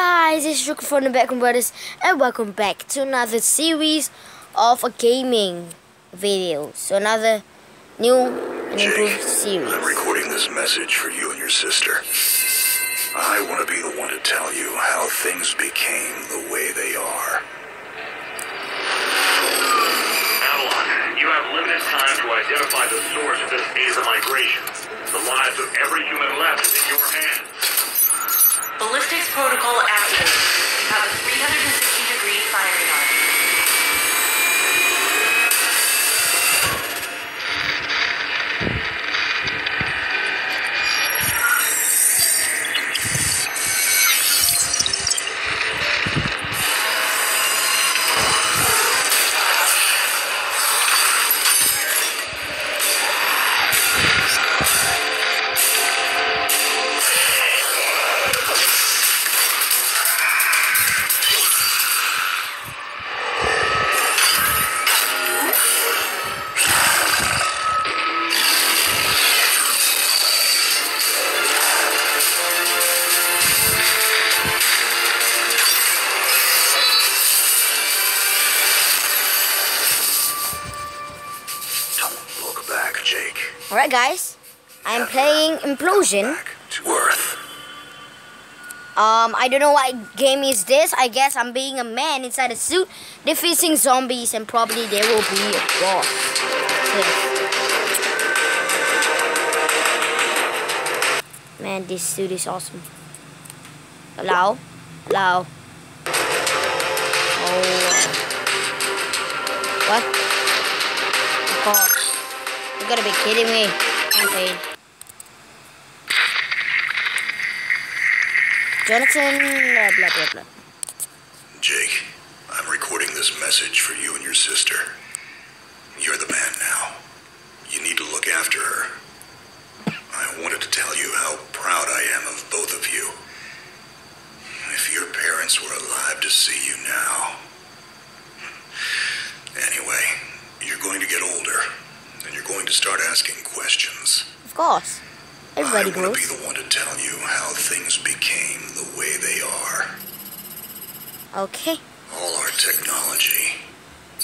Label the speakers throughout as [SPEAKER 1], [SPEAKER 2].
[SPEAKER 1] guys, it's Shuka from the Beckham Brothers and welcome back to another series of a gaming video. So another new and improved
[SPEAKER 2] Jake,
[SPEAKER 1] series.
[SPEAKER 2] I'm recording this message for you and your sister. I want to be the one to tell you how things became the way they are.
[SPEAKER 3] Avalon, you have limited time to identify the source of this Aza migration. The lives of every human left is in your hands.
[SPEAKER 4] Ballistics protocol active. You have a 360 degree firing arc.
[SPEAKER 1] Alright guys, I'm playing Implosion.
[SPEAKER 2] Back to Earth.
[SPEAKER 1] Um, I don't know what game is this. I guess I'm being a man inside a suit defeating zombies and probably there will be a boss. Yes. Man, this suit is awesome. Hello? Hello? Oh. What? Of course. You gotta be kidding me. Okay. Jonathan, blah, blah, blah, blah.
[SPEAKER 2] Jake, I'm recording this message for you and your sister. You're the man now. You need to look after her. I wanted to tell you how proud I am of both of you. If your parents were alive to see you now. Anyway, you're going to get older, and you're going to start asking questions.
[SPEAKER 1] Of course. Everybody
[SPEAKER 2] I want to be the one to tell you how things became the way they are.
[SPEAKER 1] Okay.
[SPEAKER 2] All our technology,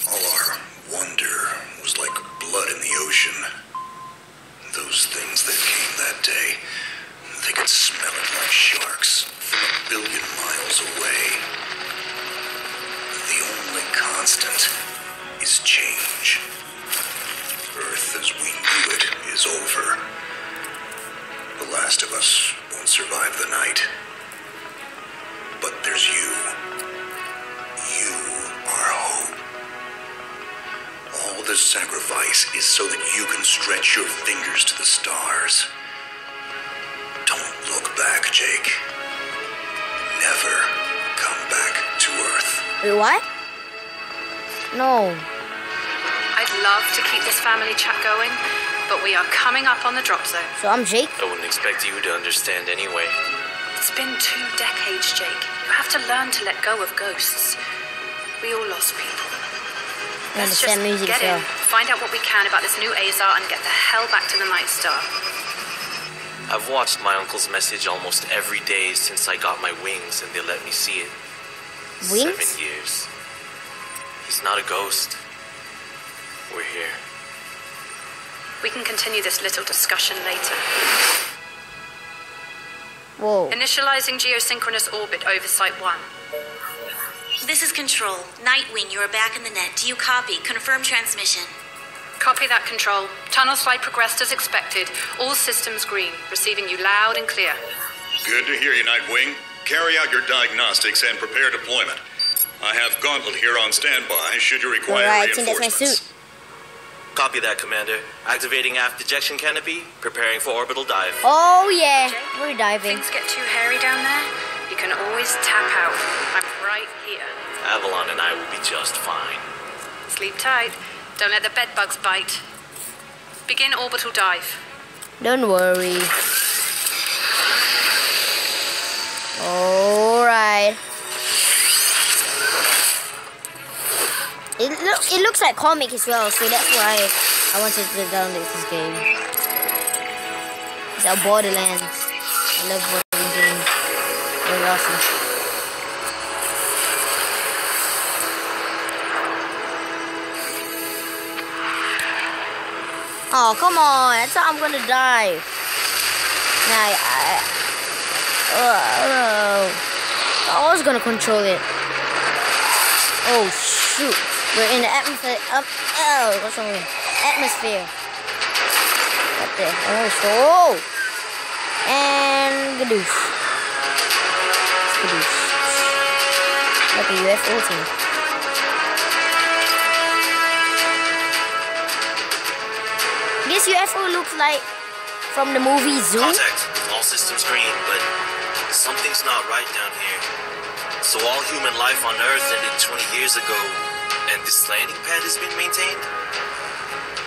[SPEAKER 2] all our wonder was like blood in the ocean. Those things that came that day, they could smell it like sharks from a billion miles away. The only constant is change. Earth as we knew it is over. The last of us won't survive the night. But there's you. You are hope. All this sacrifice is so that you can stretch your fingers to the stars. Don't look back, Jake. Never come back to Earth.
[SPEAKER 1] Wait, what? No.
[SPEAKER 5] I'd love to keep this family chat going, but we are coming up on the drop zone.
[SPEAKER 1] So I'm Jake.
[SPEAKER 6] I wouldn't expect you to understand anyway.
[SPEAKER 5] It's been two decades, Jake. You have to learn to let go of ghosts. We all lost people. Let's
[SPEAKER 1] understand
[SPEAKER 5] just
[SPEAKER 1] music
[SPEAKER 5] get
[SPEAKER 1] well.
[SPEAKER 5] in, find out what we can about this new Azar, and get the hell back to the Night Star.
[SPEAKER 6] I've watched my uncle's message almost every day since I got my wings and they let me see it.
[SPEAKER 1] Wings?
[SPEAKER 6] Seven years. He's not a ghost. We're here.
[SPEAKER 5] We can continue this little discussion later.
[SPEAKER 1] Whoa.
[SPEAKER 5] Initializing geosynchronous orbit over Site 1.
[SPEAKER 4] This is Control. Nightwing, you are back in the net. Do you copy? Confirm transmission.
[SPEAKER 5] Copy that control. Tunnel slide progressed as expected. All systems green. Receiving you loud and clear.
[SPEAKER 7] Good to hear you, Nightwing. Carry out your diagnostics and prepare deployment. I have Gauntlet here on standby should you require
[SPEAKER 1] Alright, I think that's my
[SPEAKER 7] reinforcements.
[SPEAKER 1] suit.
[SPEAKER 6] Copy that, Commander. Activating aft ejection canopy. Preparing for orbital dive.
[SPEAKER 1] Oh yeah. We're diving.
[SPEAKER 5] Things get too hairy down there. You can always tap out. I'm right here.
[SPEAKER 6] Avalon and I will be just fine.
[SPEAKER 5] Sleep tight. Don't let the bed bugs bite. Begin orbital dive.
[SPEAKER 1] Don't worry. Alright. It, look, it looks like comic as well, so that's why I wanted to download this game. It's our Borderlands. I love Borderlands games. They're awesome. Oh, come on. I thought I'm gonna die. Nah, I... I oh, I was gonna control it. Oh, shoot. We're in the atmosphere. Up. Oh, what's wrong me? Atmosphere. What the? Oh, so. And gadoosh. Gadoosh. Like a UFO team. This UFO looks like from the movie Zoom.
[SPEAKER 6] Contact. All systems green, but something's not right down here. So all human life on Earth ended 20 years ago, this landing pad has been maintained?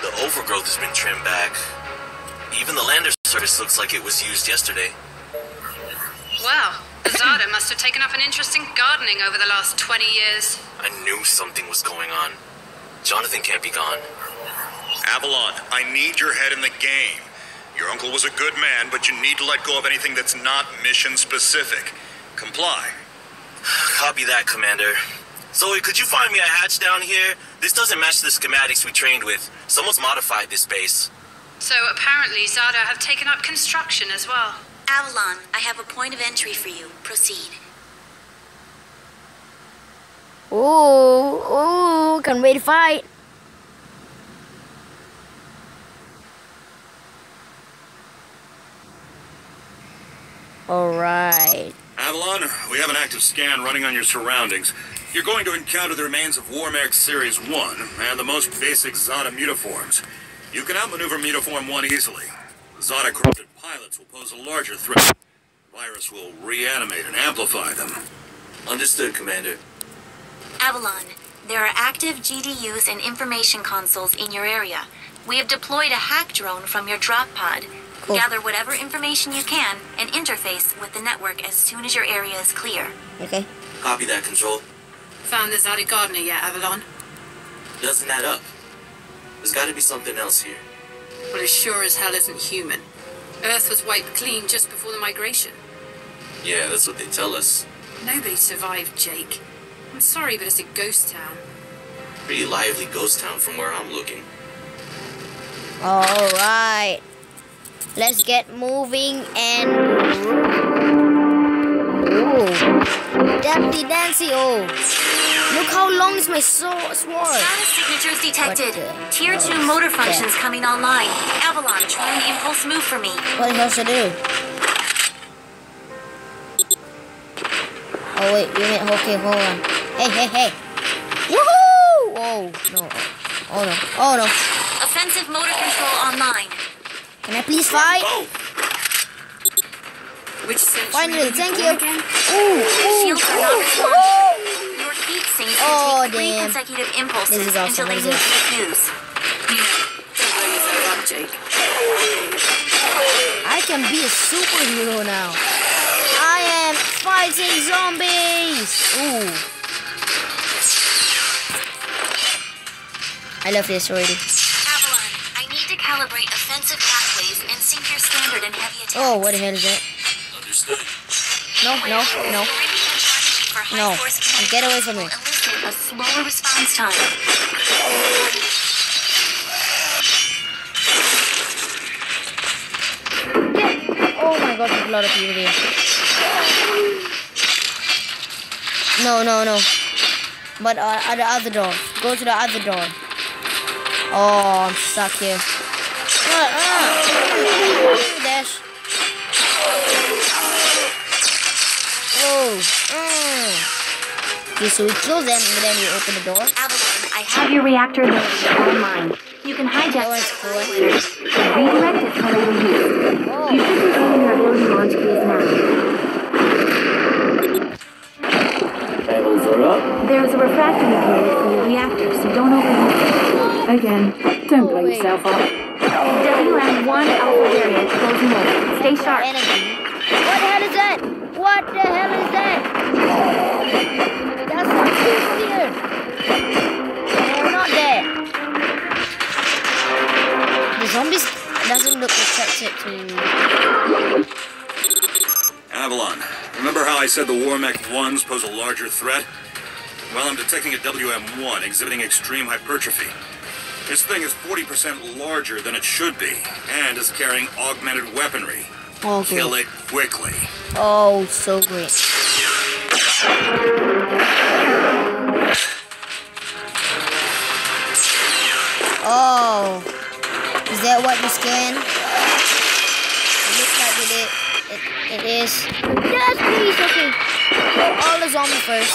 [SPEAKER 6] The overgrowth has been trimmed back. Even the lander surface looks like it was used yesterday.
[SPEAKER 5] Wow, XADA must have taken up an interest in gardening over the last 20 years.
[SPEAKER 6] I knew something was going on. Jonathan can't be gone.
[SPEAKER 7] Avalon, I need your head in the game. Your uncle was a good man, but you need to let go of anything that's not mission specific. Comply.
[SPEAKER 6] Copy that, Commander. Zoe, could you find me a hatch down here? This doesn't match the schematics we trained with. Someone's modified this base.
[SPEAKER 5] So apparently XADA have taken up construction as well.
[SPEAKER 8] Avalon, I have a point of entry for you. Proceed.
[SPEAKER 1] Ooh, ooh, can't wait to fight. Alright.
[SPEAKER 7] Avalon, we have an active scan running on your surroundings. You're going to encounter the remains of Warmech Series 1 and the most basic XADA mutaforms. You can outmaneuver Mutaform 1 easily. The XADA corrupted pilots will pose a larger threat. The virus will reanimate and amplify them.
[SPEAKER 6] Understood, Commander.
[SPEAKER 8] Avalon, there are active GDUs and information consoles in your area. We have deployed a hack drone from your drop pod.
[SPEAKER 1] Cool.
[SPEAKER 8] Gather whatever information you can and interface with the network as soon as your area is clear.
[SPEAKER 1] Okay.
[SPEAKER 6] Copy that, Control.
[SPEAKER 5] Found the XADA gardener yet, Avalon?
[SPEAKER 6] Doesn't add up. There's gotta be something else here.
[SPEAKER 5] Well, it sure as hell isn't human. Earth was wiped clean just before the migration.
[SPEAKER 6] Yeah, that's what they tell us.
[SPEAKER 5] Nobody survived, Jake. I'm sorry, but it's a ghost town.
[SPEAKER 6] Pretty lively ghost town from where I'm looking.
[SPEAKER 1] Alright. Let's get moving and. Ooh. Deputy Nancy, oh. Look how long is my sword. sword.
[SPEAKER 8] Status signatures detected.
[SPEAKER 1] What the
[SPEAKER 8] Tier 2
[SPEAKER 1] hell
[SPEAKER 8] motor functions
[SPEAKER 1] that?
[SPEAKER 8] coming online. Avalon, try an impulse move for me.
[SPEAKER 1] What the hell should I do? Oh wait, you meant okay, hold on. Hey, hey, hey. Woohoo! Oh no. Oh no. Oh no.
[SPEAKER 8] Offensive motor control online.
[SPEAKER 1] Can I please fight?
[SPEAKER 6] Oh.
[SPEAKER 5] Which
[SPEAKER 1] Finally, thank you. Ooh, ooh,
[SPEAKER 8] Shields are not
[SPEAKER 1] ooh.
[SPEAKER 8] Your heat sinks
[SPEAKER 1] Oh,
[SPEAKER 8] take three
[SPEAKER 1] damn.
[SPEAKER 8] consecutive impulses
[SPEAKER 1] This is awesome.
[SPEAKER 8] until they the fuse.
[SPEAKER 5] You know, don't blow yourself up, Jake.
[SPEAKER 1] I can be a superhero now. I am fighting zombies. Ooh. I love this already.
[SPEAKER 8] Avalon, I need to calibrate offensive pathways and sync your standard and heavy.
[SPEAKER 1] Oh, what the hell is that?
[SPEAKER 6] Understood.
[SPEAKER 1] No, no, no. No. Get away from me.
[SPEAKER 8] A slower response time.
[SPEAKER 1] Oh my god, there's a lot of people here. No, no, no. But uh, at the other door. Go to the other door. Oh, I'm stuck here. Uh, uh. Oh. Mm. Okay, so we kill them and then we open the door.
[SPEAKER 8] Avalon, I have your reactor ability online. You can hijack
[SPEAKER 1] Oh, it's cool.
[SPEAKER 8] redirect it for later use.
[SPEAKER 1] Oh.
[SPEAKER 8] You should be seeing your ability launch keys now.
[SPEAKER 9] Levels are up.
[SPEAKER 8] There's a refractory period for your reactor, so don't overheat it.
[SPEAKER 9] Again, don't blow yourself up.
[SPEAKER 8] WM1 Alpha variant closing in. Stay sharp.
[SPEAKER 1] Energy. What the hell is that? What the hell is that? That's not people here. They're not there. The zombies doesn't look attracted to. me.
[SPEAKER 7] Avalon, remember how I said the Warmech 1s pose a larger threat? Well, I'm detecting a WM1 exhibiting extreme hypertrophy. This thing is 40% larger than it should be, and is carrying augmented weaponry.
[SPEAKER 1] Oh,
[SPEAKER 7] Kill it quickly.
[SPEAKER 1] Oh, so great. Oh, is that what you scan? It looks like it is. It, it is. Yes, please. Okay. Kill all the zombies first.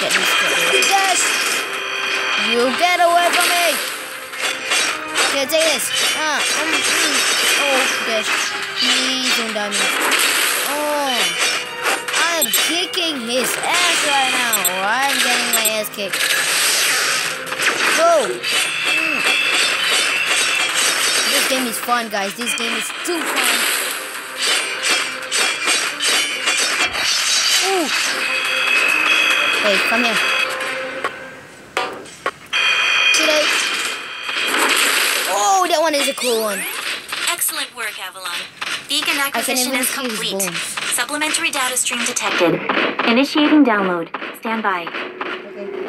[SPEAKER 1] Get this. Get this. Yes. You get away from me. Okay, take this. Ah, um, mm. Oh, gosh. Please don't die me. Oh. I'm kicking his ass right now. I'm getting my ass kicked. Go. Mm. This game is fun, guys. This game is too fun. Ooh. Hey, come here. Too late. Oh, that one is a cool one.
[SPEAKER 8] Excellent work, Avalon. Beacon acquisition is complete. Supplementary data stream detected. Initiating download. Stand by.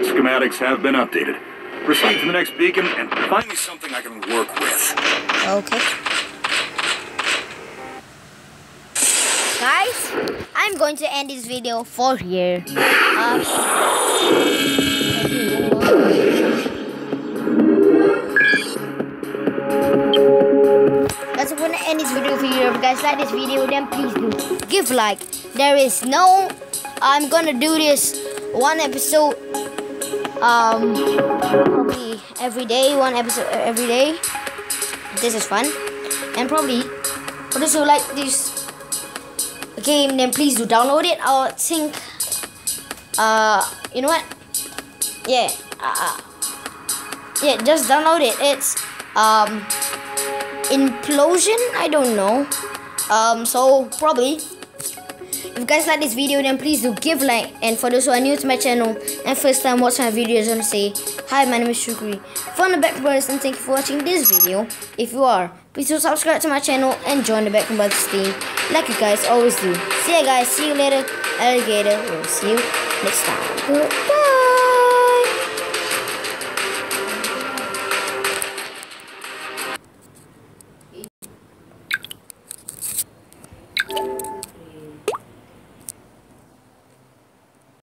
[SPEAKER 7] Schematics have been updated. Proceed to the next beacon and find me something I can work with.
[SPEAKER 1] Okay. Guys, I'm going to end this video for here. Uh, give like. There is no. I'm gonna do this one episode. Um, probably every day, one episode uh, every day. This is fun, and probably for those who like this game, then please do download it. I think. Uh, you know what? Yeah. Uh, yeah, just download it. It's um implosion. I don't know. Um, so probably. If you guys like this video, then please do give like. And for those who are new to my channel and first time watching my videos, I want to say hi. My name is Shukri from the Backroom Brothers, and thank you for watching this video. If you are, please do subscribe to my channel and join the Backroom Brothers team, like you guys always do. See ya, guys. See you later, alligator. We'll see you next time. Goodbye.